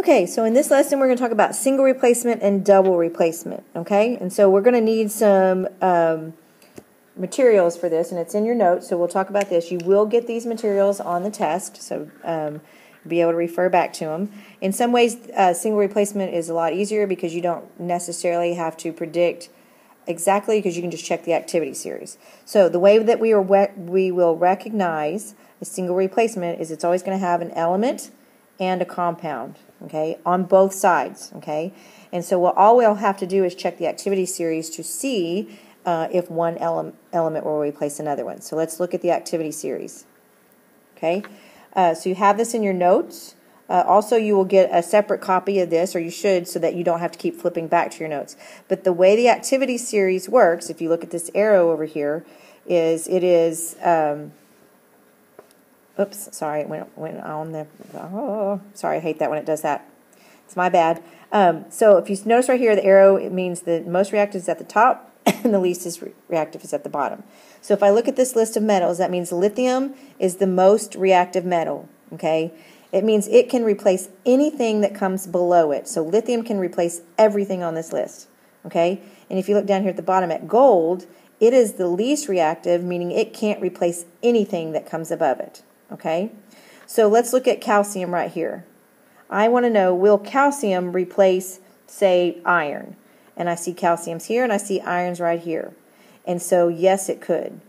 Okay, so in this lesson we're going to talk about single replacement and double replacement, okay? And so we're going to need some um, materials for this, and it's in your notes, so we'll talk about this. You will get these materials on the test, so um, be able to refer back to them. In some ways, uh, single replacement is a lot easier because you don't necessarily have to predict exactly because you can just check the activity series. So the way that we, are we will recognize a single replacement is it's always going to have an element and a compound, okay, on both sides, okay? And so what all we'll have to do is check the activity series to see uh, if one ele element will replace another one. So let's look at the activity series, okay? Uh, so you have this in your notes. Uh, also, you will get a separate copy of this, or you should, so that you don't have to keep flipping back to your notes. But the way the activity series works, if you look at this arrow over here, is it is um, Oops, sorry, it went, went on the, oh, sorry, I hate that when it does that. It's my bad. Um, so if you notice right here, the arrow, it means the most reactive is at the top and the least is re reactive is at the bottom. So if I look at this list of metals, that means lithium is the most reactive metal, okay? It means it can replace anything that comes below it. So lithium can replace everything on this list, okay? And if you look down here at the bottom at gold, it is the least reactive, meaning it can't replace anything that comes above it. Okay? So let's look at calcium right here. I want to know, will calcium replace, say, iron? And I see calcium's here and I see iron's right here. And so, yes, it could.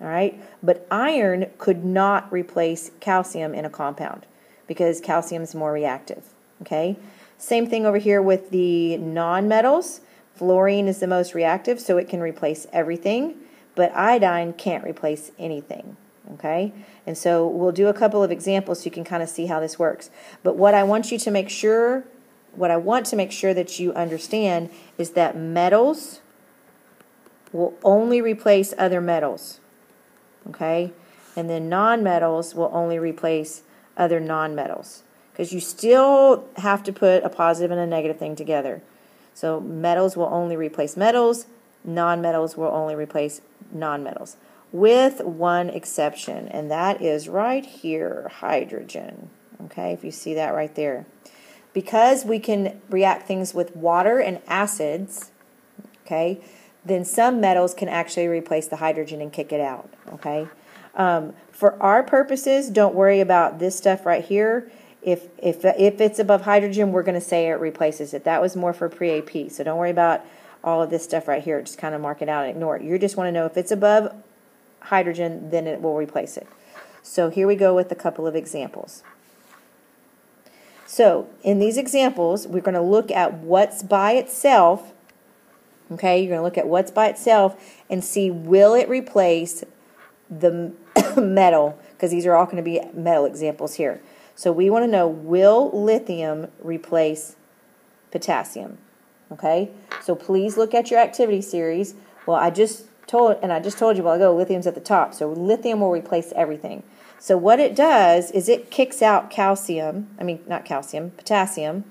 All right? But iron could not replace calcium in a compound because calcium is more reactive. Okay? Same thing over here with the nonmetals. Fluorine is the most reactive, so it can replace everything, but iodine can't replace anything okay? And so we'll do a couple of examples so you can kind of see how this works. But what I want you to make sure, what I want to make sure that you understand is that metals will only replace other metals, okay? And then nonmetals will only replace other nonmetals because you still have to put a positive and a negative thing together. So metals will only replace metals, nonmetals will only replace nonmetals with one exception, and that is right here, hydrogen. Okay, if you see that right there. Because we can react things with water and acids, okay, then some metals can actually replace the hydrogen and kick it out, okay? Um, for our purposes, don't worry about this stuff right here. If, if, if it's above hydrogen, we're going to say it replaces it. That was more for pre-AP, so don't worry about all of this stuff right here. Just kind of mark it out and ignore it. You just want to know if it's above hydrogen, then it will replace it. So here we go with a couple of examples. So in these examples, we're going to look at what's by itself. Okay, you're going to look at what's by itself and see will it replace the metal, because these are all going to be metal examples here. So we want to know will lithium replace potassium? Okay, so please look at your activity series. Well, I just told, and I just told you a while ago, lithium's at the top. So lithium will replace everything. So what it does is it kicks out calcium, I mean, not calcium, potassium,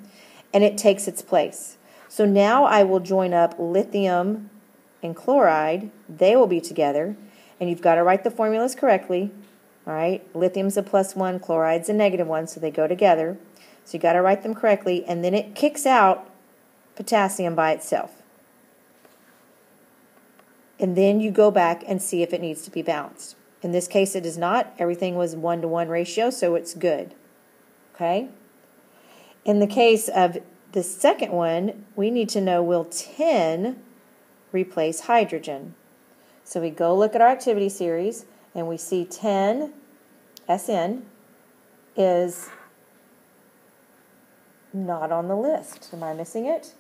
and it takes its place. So now I will join up lithium and chloride. They will be together. And you've got to write the formulas correctly. All right, lithium's a plus one, chloride's a negative one, so they go together. So you got to write them correctly, and then it kicks out potassium by itself and then you go back and see if it needs to be balanced. In this case, it is not. Everything was one to one ratio, so it's good. Okay? In the case of the second one, we need to know will tin replace hydrogen? So we go look at our activity series and we see tin SN is not on the list. Am I missing it?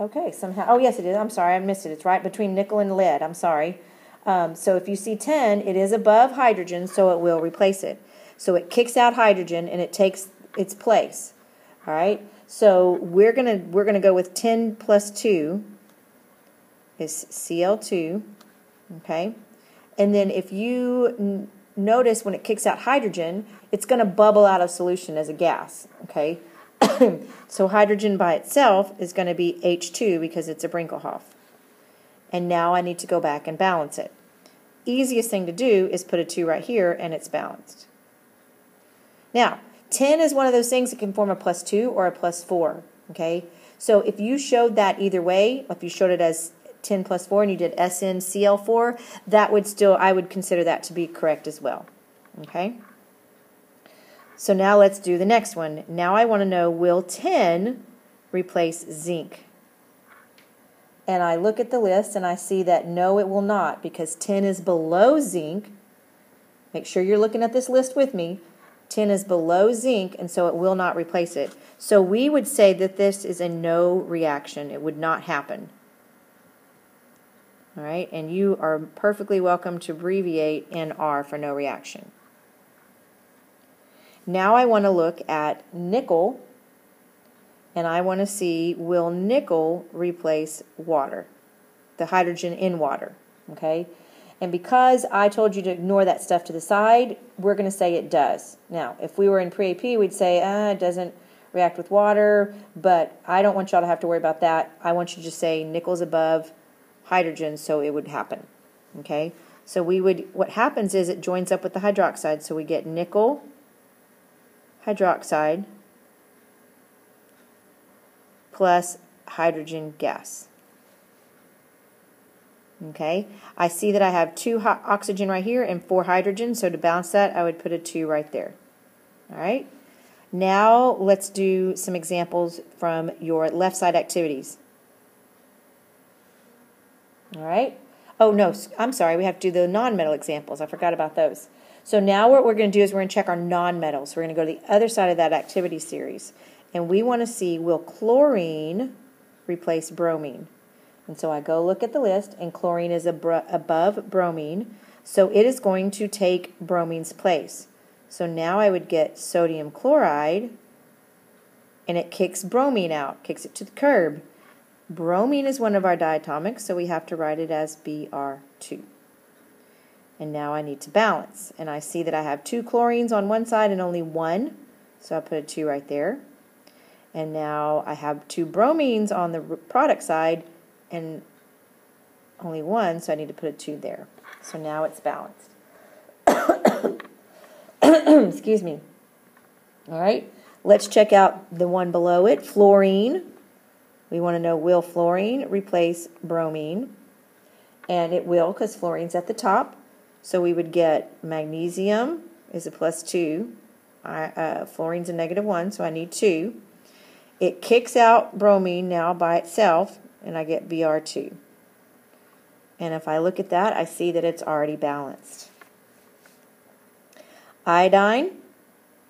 Okay, somehow. Oh, yes, it is. I'm sorry, I missed it. It's right between nickel and lead. I'm sorry. Um, so if you see tin, it is above hydrogen, so it will replace it. So it kicks out hydrogen and it takes its place. All right. So we're gonna we're gonna go with tin plus 2 is Cl2. Okay. And then if you notice when it kicks out hydrogen, it's going to bubble out of solution as a gas. Okay. so hydrogen by itself is going to be H2 because it's a BrINClHOF. And now I need to go back and balance it. Easiest thing to do is put a 2 right here and it's balanced. Now, Tin is one of those things that can form a plus 2 or a plus 4, okay? So if you showed that either way, if you showed it as tin plus 4 and you did SnCl4, that would still, I would consider that to be correct as well, okay? So now let's do the next one. Now I want to know, will tin replace zinc? And I look at the list and I see that no, it will not because tin is below zinc. Make sure you're looking at this list with me. Tin is below zinc, and so it will not replace it. So we would say that this is a no reaction. It would not happen. All right, and you are perfectly welcome to abbreviate NR for no reaction. Now I want to look at nickel, and I want to see will nickel replace water, the hydrogen in water, okay? And because I told you to ignore that stuff to the side, we're going to say it does. Now, if we were in pre-AP, we'd say, ah, it doesn't react with water, but I don't want y'all to have to worry about that. I want you to just say nickel's above hydrogen, so it would happen. Okay? So we would, what happens is it joins up with the hydroxide, so we get nickel hydroxide plus hydrogen gas. Okay, I see that I have two oxygen right here and four hydrogen, so to balance that, I would put a 2 right there. All right, now let's do some examples from your left side activities. All right, oh no, I'm sorry, we have to do the non-metal examples. I forgot about those. So now what we're going to do is we're going to check our non-metals. We're going to go to the other side of that activity series. And we want to see, will chlorine replace bromine? And so I go look at the list, and chlorine is above bromine, so it is going to take bromine's place. So now I would get sodium chloride, and it kicks bromine out, kicks it to the curb. Bromine is one of our diatomics, so we have to write it as Br2. And now I need to balance. And I see that I have two chlorines on one side and only one, so I put a 2 right there. And now I have two bromines on the product side, and only one, so I need to put a 2 there. So now it's balanced. Excuse me. All right, let's check out the one below it, fluorine. We want to know will fluorine replace bromine? And it will because fluorine's at the top. So we would get magnesium is a plus 2. I, uh, fluorine's a negative 1, so I need 2. It kicks out bromine now by itself, and I get Br2. And if I look at that, I see that it's already balanced. Iodine,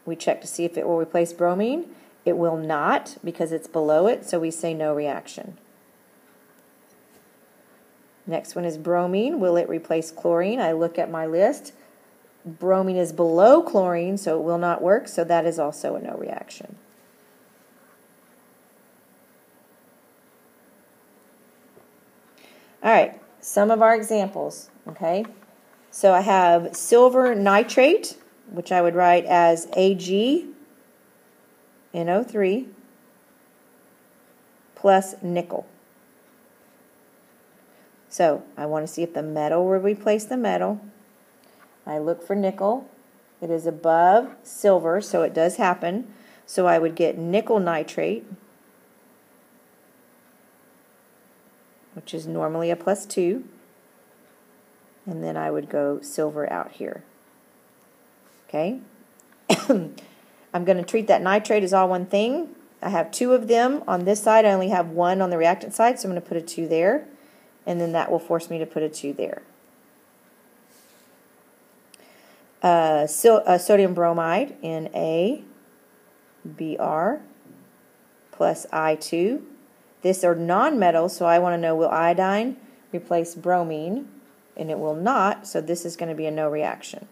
we check to see if it will replace bromine. It will not because it's below it, so we say no reaction. Next one is bromine. Will it replace chlorine? I look at my list. Bromine is below chlorine, so it will not work, so that is also a no reaction. All right, some of our examples, okay? So I have silver nitrate, which I would write as AgNO3 plus nickel. So I want to see if the metal will replace the metal. I look for nickel. It is above silver, so it does happen. So I would get nickel nitrate which is normally a plus 2. And then I would go silver out here. Okay? I'm going to treat that nitrate as all one thing. I have two of them on this side. I only have one on the reactant side, so I'm going to put a 2 there. And then that will force me to put a 2 there. Uh, so, uh, sodium bromide in A, Br plus I2 this are nonmetals, so I want to know will iodine replace bromine? And it will not, so this is going to be a no reaction.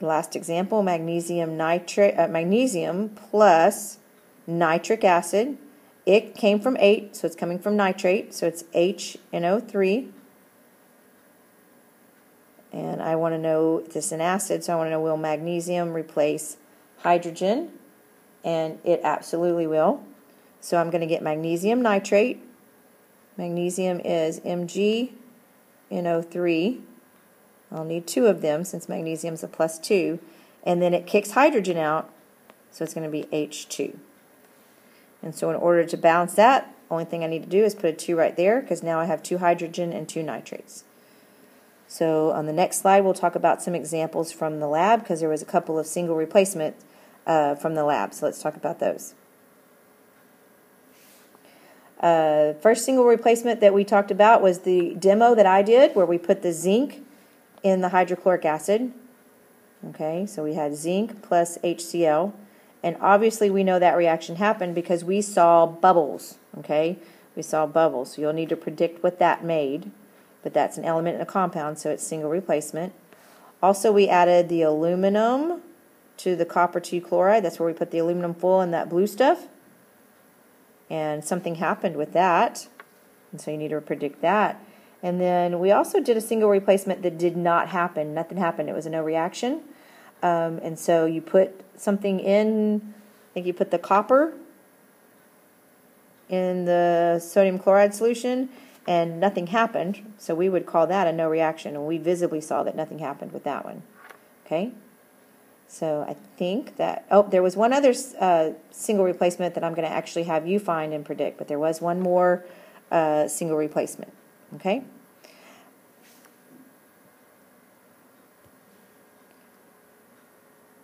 Last example, magnesium nitrate, uh, magnesium plus nitric acid. It came from 8, so it's coming from nitrate, so it's HNO3. And I want to know, this is an acid, so I want to know will magnesium replace hydrogen? and it absolutely will. So I'm going to get magnesium nitrate. Magnesium is MgNO3 I'll need two of them since magnesium is a plus 2. And then it kicks hydrogen out, so it's going to be H2. And so in order to balance that, only thing I need to do is put a 2 right there because now I have two hydrogen and two nitrates. So on the next slide, we'll talk about some examples from the lab because there was a couple of single replacements uh, from the lab. So let's talk about those. Uh, first single replacement that we talked about was the demo that I did where we put the zinc in the hydrochloric acid. Okay, so we had zinc plus HCl. And obviously we know that reaction happened because we saw bubbles. Okay, we saw bubbles. So you'll need to predict what that made. But that's an element in a compound, so it's single replacement. Also, we added the aluminum to the copper 2 chloride. That's where we put the aluminum full in that blue stuff and something happened with that. And so you need to predict that. And then we also did a single replacement that did not happen. Nothing happened. It was a no reaction. Um, and so you put something in, I think you put the copper in the sodium chloride solution and nothing happened. So we would call that a no reaction. And we visibly saw that nothing happened with that one. Okay? So I think that, oh, there was one other uh, single replacement that I'm going to actually have you find and predict, but there was one more uh, single replacement. Okay?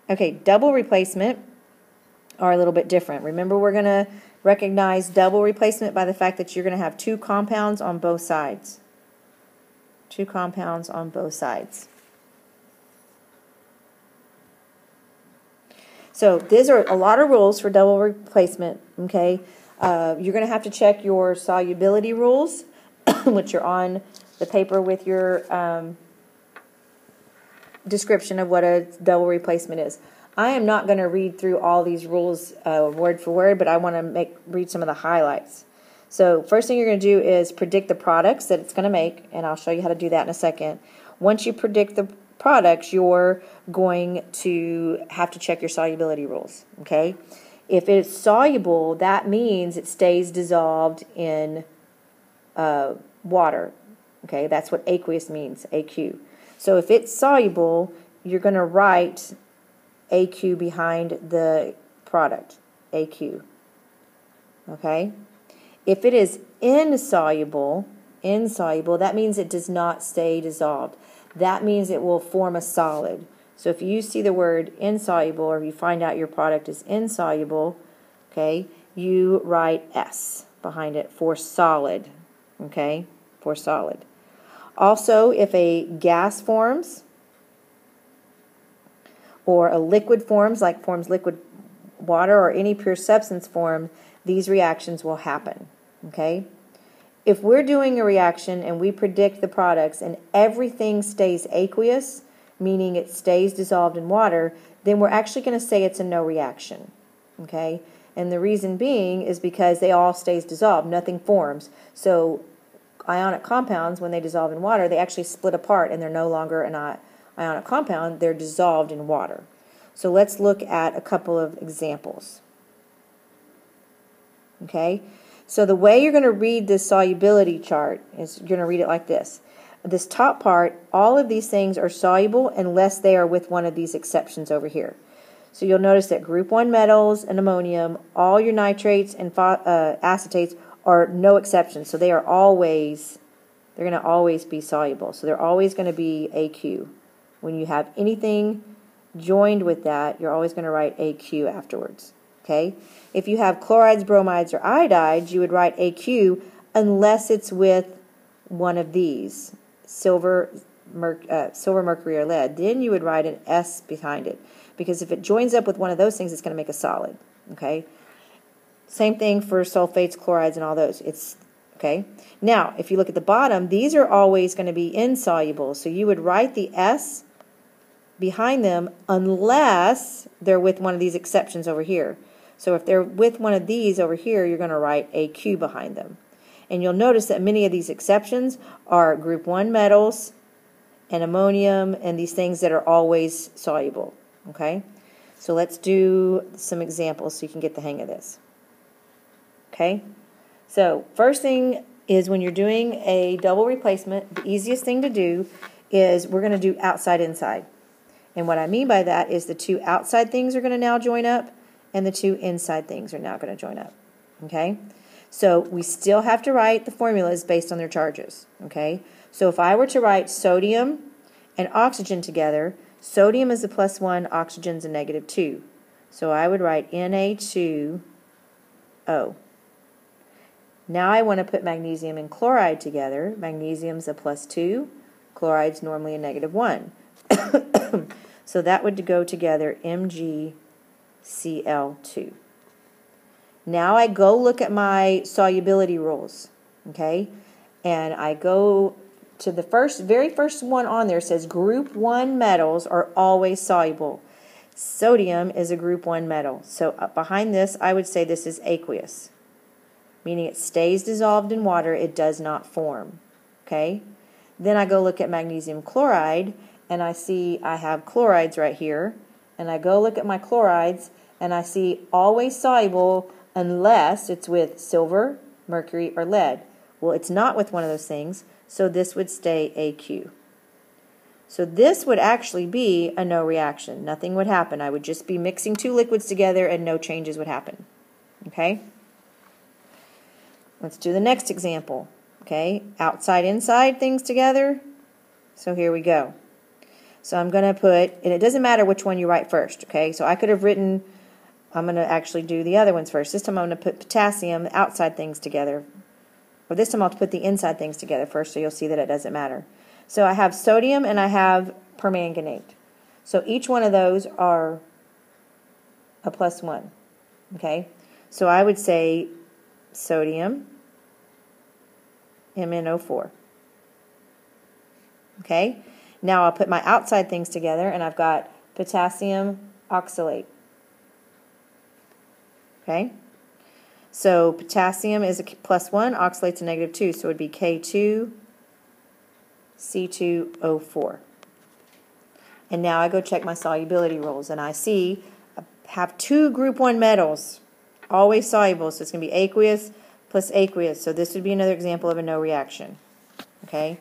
Okay, double replacement are a little bit different. Remember, we're going to recognize double replacement by the fact that you're going to have two compounds on both sides. Two compounds on both sides. So these are a lot of rules for double replacement, okay? Uh, you're going to have to check your solubility rules, which are on the paper with your um, description of what a double replacement is. I am not going to read through all these rules uh, word for word, but I want to make read some of the highlights. So first thing you're going to do is predict the products that it's going to make, and I'll show you how to do that in a second. Once you predict the products, you're going to have to check your solubility rules. Okay? If it's soluble, that means it stays dissolved in uh, water. Okay, that's what aqueous means, AQ. So if it's soluble, you're going to write AQ behind the product, AQ. Okay? If it is insoluble, insoluble, that means it does not stay dissolved that means it will form a solid. So if you see the word insoluble or you find out your product is insoluble, okay, you write S behind it for solid, okay, for solid. Also, if a gas forms or a liquid forms, like forms liquid water or any pure substance form, these reactions will happen, okay? if we're doing a reaction and we predict the products and everything stays aqueous, meaning it stays dissolved in water, then we're actually going to say it's a no reaction. Okay? And the reason being is because they all stays dissolved, nothing forms. So ionic compounds, when they dissolve in water, they actually split apart and they're no longer an ionic compound, they're dissolved in water. So let's look at a couple of examples. Okay? So the way you're going to read this solubility chart is you're going to read it like this. This top part, all of these things are soluble unless they are with one of these exceptions over here. So you'll notice that group 1 metals and ammonium, all your nitrates and uh, acetates are no exceptions. So they are always, they're going to always be soluble. So they're always going to be AQ. When you have anything joined with that, you're always going to write AQ afterwards. Okay? If you have chlorides, bromides, or iodides, you would write AQ unless it's with one of these, silver, uh, silver, mercury, or lead. Then you would write an S behind it. Because if it joins up with one of those things, it's going to make a solid. Okay? Same thing for sulfates, chlorides, and all those. It's okay. Now, if you look at the bottom, these are always going to be insoluble. So you would write the S behind them unless they're with one of these exceptions over here. So if they're with one of these over here, you're going to write AQ behind them. And you'll notice that many of these exceptions are group 1 metals and ammonium and these things that are always soluble. Okay? So let's do some examples so you can get the hang of this. Okay? So first thing is when you're doing a double replacement, the easiest thing to do is we're going to do outside inside. And what I mean by that is the two outside things are going to now join up and the two inside things are now going to join up. Okay? So we still have to write the formulas based on their charges. Okay? So if I were to write sodium and oxygen together, sodium is a plus 1, oxygen is a negative 2. So I would write Na2O. Now I want to put magnesium and chloride together. Magnesium's a plus 2, chloride's normally a negative 1. so that would go together MgCl2. Now I go look at my solubility rules, okay? And I go to the first, very first one on there says group 1 metals are always soluble. Sodium is a group 1 metal. So uh, behind this, I would say this is aqueous meaning it stays dissolved in water, it does not form. Okay? Then I go look at magnesium chloride and I see I have chlorides right here. And I go look at my chlorides and I see always soluble unless it's with silver, mercury, or lead. Well, it's not with one of those things, so this would stay AQ. So this would actually be a no reaction. Nothing would happen. I would just be mixing two liquids together and no changes would happen. Okay? Let's do the next example. Okay, outside, inside things together. So here we go. So I'm going to put, and it doesn't matter which one you write first, okay? So I could have written, I'm going to actually do the other ones first. This time I'm going to put potassium, outside things together. Or this time I'll put the inside things together first so you'll see that it doesn't matter. So I have sodium and I have permanganate. So each one of those are a plus one, okay? So I would say sodium, MnO4. Okay, now I'll put my outside things together and I've got potassium oxalate. Okay, so potassium is a plus 1, oxalate's a negative 2, so it would be K2 C2O4. And now I go check my solubility rules and I see I have two group 1 metals always soluble, so it's going to be aqueous plus aqueous. So this would be another example of a no reaction. Okay?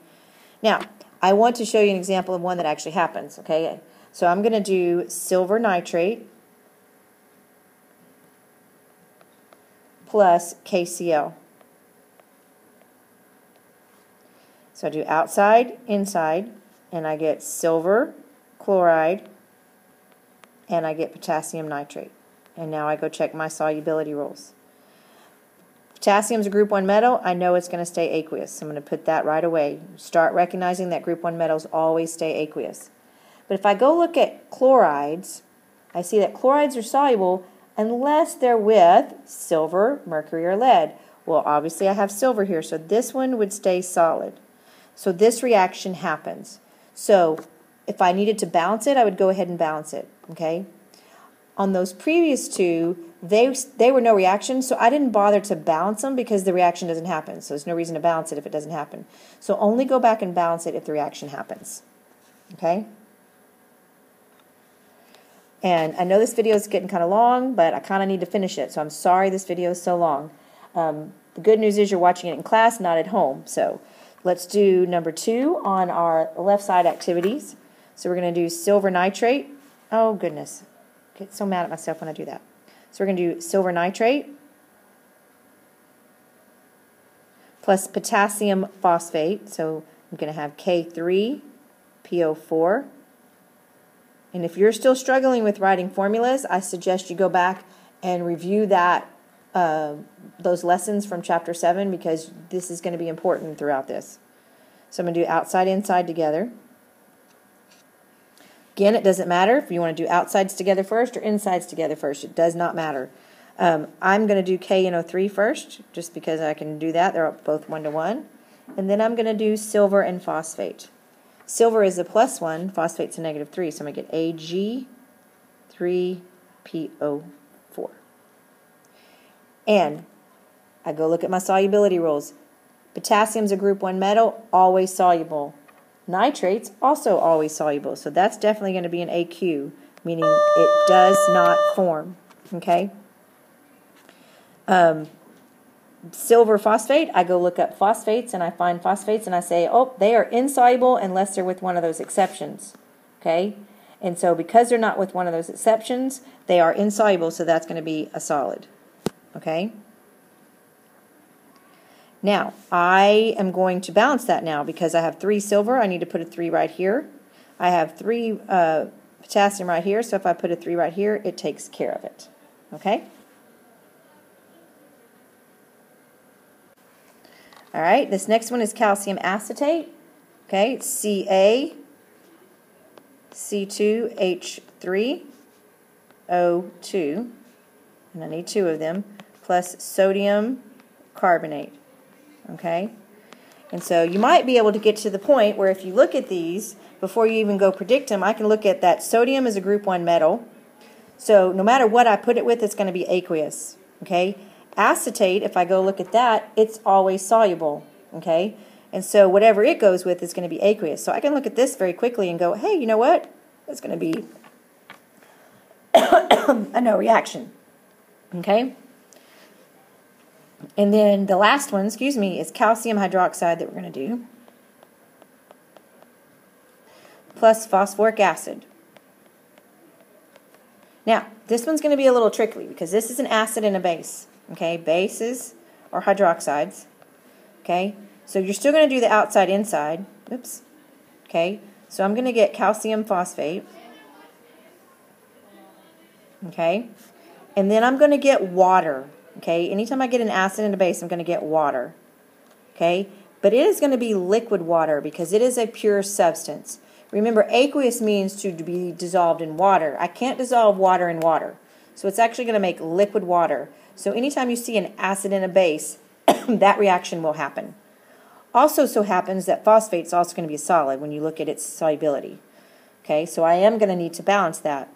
Now, I want to show you an example of one that actually happens. Okay? So I'm going to do silver nitrate plus KCl. So I do outside, inside, and I get silver chloride, and I get potassium nitrate. And now I go check my solubility rules. Potassium is a group 1 metal. I know it's going to stay aqueous. So I'm going to put that right away. Start recognizing that group 1 metals always stay aqueous. But if I go look at chlorides, I see that chlorides are soluble unless they're with silver, mercury, or lead. Well, obviously I have silver here, so this one would stay solid. So this reaction happens. So if I needed to balance it, I would go ahead and balance it, okay? On those previous two, they they were no reaction, so I didn't bother to balance them because the reaction doesn't happen. So there's no reason to balance it if it doesn't happen. So only go back and balance it if the reaction happens. Okay? And I know this video is getting kind of long, but I kind of need to finish it. So I'm sorry this video is so long. Um, the good news is you're watching it in class, not at home. So let's do number two on our left side activities. So we're going to do silver nitrate. Oh, goodness get so mad at myself when I do that. So we're going to do silver nitrate plus potassium phosphate. So I'm going to have K3PO4. And if you're still struggling with writing formulas, I suggest you go back and review that uh, those lessons from chapter 7 because this is going to be important throughout this. So I'm going to do outside, inside together. Again, it doesn't matter if you want to do outsides together first or insides together first. It does not matter. Um, I'm going to do KNO3 first, just because I can do that. They're both one to one. And then I'm going to do silver and phosphate. Silver is a plus one, phosphate's a negative three. So I'm going to get AG3PO4. And I go look at my solubility rules. Potassium's a group one metal, always soluble. Nitrates also always soluble, so that's definitely going to be an AQ, meaning it does not form. Okay. Um, silver phosphate, I go look up phosphates and I find phosphates and I say, oh, they are insoluble unless they're with one of those exceptions. Okay? And so because they're not with one of those exceptions, they are insoluble, so that's going to be a solid. Okay? Now, I am going to balance that now because I have three silver. I need to put a three right here. I have three uh, potassium right here, so if I put a three right here, it takes care of it. Okay? All right, this next one is calcium acetate. Okay, it's Ca, C2H3, O2, and I need two of them, plus sodium carbonate. Okay? And so you might be able to get to the point where if you look at these, before you even go predict them, I can look at that sodium is a group 1 metal. So no matter what I put it with, it's going to be aqueous. Okay? Acetate, if I go look at that, it's always soluble. Okay? And so whatever it goes with is going to be aqueous. So I can look at this very quickly and go, hey, you know what? It's going to be a no reaction. Okay? And then the last one, excuse me, is calcium hydroxide that we're going to do. Plus phosphoric acid. Now, this one's going to be a little tricky because this is an acid and a base. Okay, bases or hydroxides. Okay, so you're still going to do the outside inside. Oops. Okay, so I'm going to get calcium phosphate. Okay, and then I'm going to get water. Okay, anytime I get an acid and a base, I'm going to get water. Okay, but it is going to be liquid water because it is a pure substance. Remember, aqueous means to be dissolved in water. I can't dissolve water in water. So it's actually going to make liquid water. So anytime you see an acid and a base, that reaction will happen. Also so happens that phosphate is also going to be a solid when you look at its solubility. Okay, so I am going to need to balance that.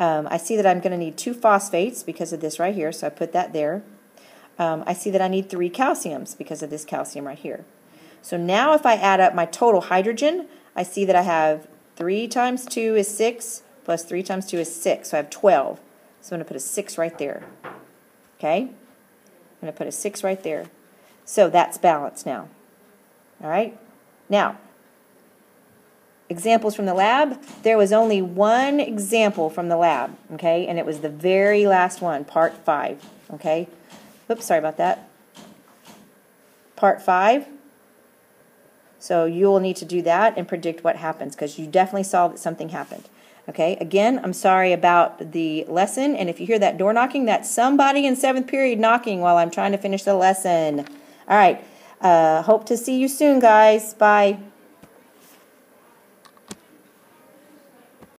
Um, I see that I'm going to need two phosphates because of this right here, so I put that there. Um, I see that I need three calciums because of this calcium right here. So now if I add up my total hydrogen, I see that I have 3 times 2 is 6, plus 3 times 2 is 6, so I have 12. So I'm going to put a 6 right there. Okay? I'm going to put a 6 right there. So that's balanced now. All right? Now, examples from the lab, there was only one example from the lab, okay? And it was the very last one, part 5, okay? Oops, sorry about that. Part 5. So you will need to do that and predict what happens because you definitely saw that something happened. Okay, again, I'm sorry about the lesson, and if you hear that door knocking, that's somebody in seventh period knocking while I'm trying to finish the lesson. All right, uh, hope to see you soon, guys. Bye.